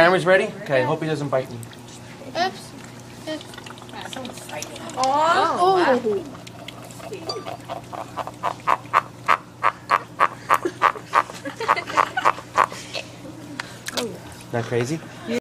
Camera's ready? Okay, hope he doesn't bite me. Oops. Oh, Not crazy?